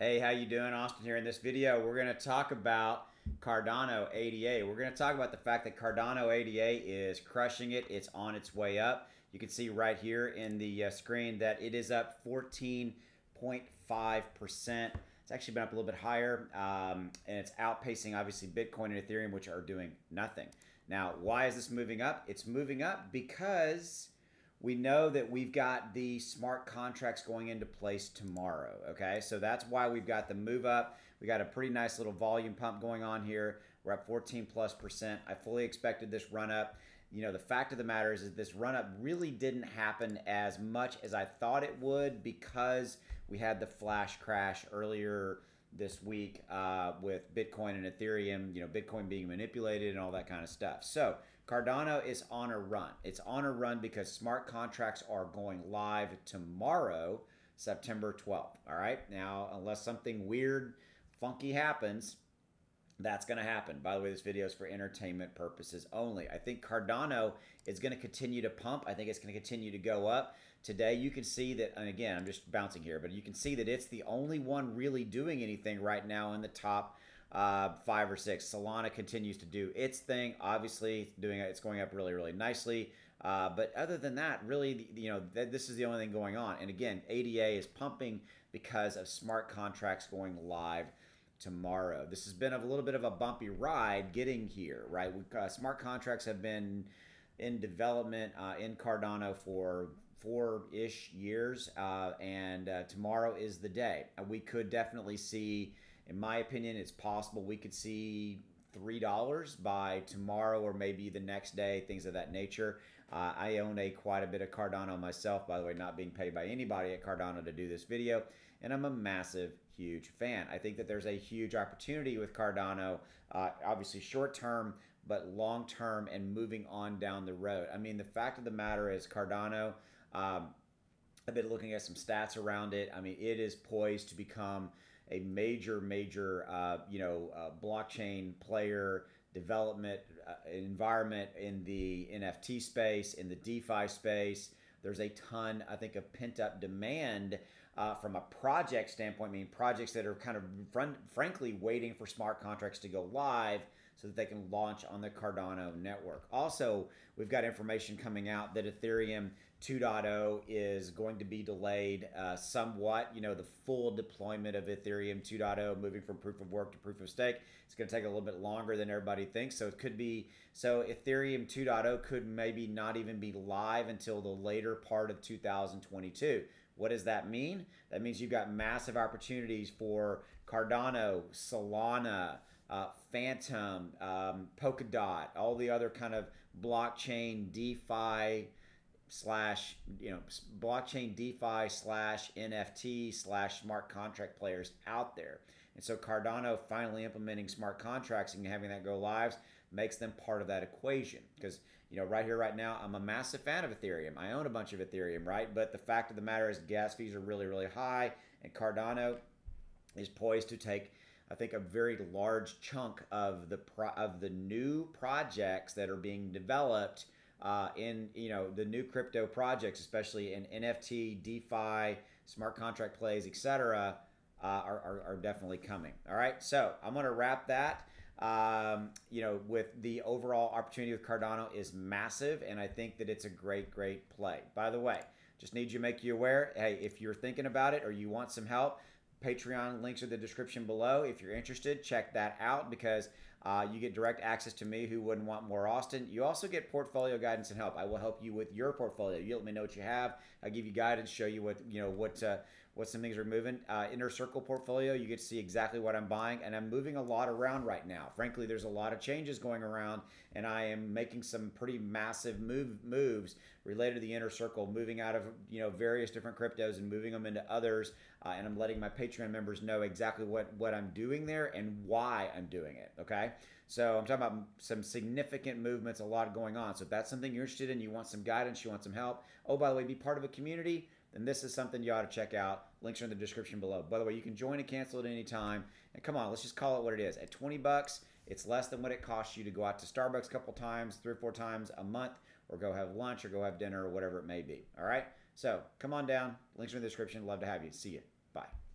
Hey, how you doing? Austin here. In this video, we're going to talk about Cardano ADA. We're going to talk about the fact that Cardano ADA is crushing it. It's on its way up. You can see right here in the uh, screen that it is up 14.5%. It's actually been up a little bit higher, um, and it's outpacing obviously Bitcoin and Ethereum, which are doing nothing. Now, why is this moving up? It's moving up because we know that we've got the smart contracts going into place tomorrow. Okay, so that's why we've got the move up. We got a pretty nice little volume pump going on here. We're at 14 plus percent. I fully expected this run up. You know, the fact of the matter is that this run up really didn't happen as much as I thought it would because we had the flash crash earlier this week uh, with Bitcoin and Ethereum, you know, Bitcoin being manipulated and all that kind of stuff. So Cardano is on a run. It's on a run because smart contracts are going live tomorrow, September 12th. All right. Now, unless something weird, funky happens, that's going to happen. By the way, this video is for entertainment purposes only. I think Cardano is going to continue to pump. I think it's going to continue to go up. Today, you can see that, and again, I'm just bouncing here, but you can see that it's the only one really doing anything right now in the top uh, five or six. Solana continues to do its thing. Obviously, doing it's going up really, really nicely. Uh, but other than that, really, you know, th- this is the only thing going on. And again, ADA is pumping because of smart contracts going live tomorrow. This has been a little bit of a bumpy ride getting here, right? We, uh, smart contracts have been in development uh, in Cardano for four ish years, uh, and uh, tomorrow is the day. we could definitely see, in my opinion, it's possible we could see three dollars by tomorrow or maybe the next day, things of that nature. Uh, I own a quite a bit of Cardano myself, by the way, not being paid by anybody at Cardano to do this video, and I'm a massive, huge fan. I think that there's a huge opportunity with Cardano, uh, obviously short term, but long term and moving on down the road. I mean, the fact of the matter is, Cardano. Um, I've been looking at some stats around it. I mean, it is poised to become a major, major, uh, you know, uh, blockchain player development uh, environment in the NFT space, in the DeFi space. There's a ton, I think, of pent up demand uh, from a project standpoint, I mean projects that are kind of fr- frankly waiting for smart contracts to go live so that they can launch on the Cardano network. Also, we've got information coming out that Ethereum 2.0 is going to be delayed uh, somewhat. You know, the full deployment of Ethereum 2.0, moving from proof of work to proof of stake, it's going to take a little bit longer than everybody thinks. So it could be so Ethereum 2.0 could maybe not even be live until the later part of 2022. What does that mean? That means you've got massive opportunities for Cardano, Solana, uh, Fantom, um, Polkadot, all the other kind of blockchain DeFi slash you know blockchain DeFi slash NFT slash smart contract players out there. And so Cardano finally implementing smart contracts and having that go lives makes them part of that equation. Because you know right here right now I'm a massive fan of Ethereum. I own a bunch of Ethereum, right? But the fact of the matter is gas fees are really really high, and Cardano is poised to take I think a very large chunk of the pro- of the new projects that are being developed uh, in you know the new crypto projects, especially in NFT, DeFi, smart contract plays, etc., uh, are, are, are, definitely coming. All right, so I'm going to wrap that. Um, you know, with the overall opportunity with Cardano is massive, and I think that it's a great, great play. By the way, just need you to make you aware. Hey, if you're thinking about it or you want some help, Patreon links are the description below. If you're interested, check that out because uh, you get direct access to me who wouldn't want more Austin. You also get portfolio guidance and help. I will help you with your portfolio. You let me know what you have. I give you guidance, show you what you know what uh, what some things are moving. Uh, Inner Circle portfolio, you get to see exactly what I'm buying, and I'm moving a lot around right now. Frankly, there's a lot of changes going around, and I am making some pretty massive move moves related to the Inner Circle, moving out of you know various different cryptos and moving them into others, uh, and I'm letting my Patreon members know exactly what what I'm doing there and why I'm doing it. Okay. So I'm talking about some significant movements, a lot going on. So if that's something you're interested in, you want some guidance, you want some help. Oh, by the way, be part of a community, then this is something you ought to check out. Links are in the description below. By the way, you can join and cancel at any time. And come on, let's just call it what it is. At 20 bucks, it's less than what it costs you to go out to Starbucks a couple times, three or four times a month, or go have lunch or go have dinner or whatever it may be. All right? So come on down. Links are in the description. Love to have you. See you. Bye.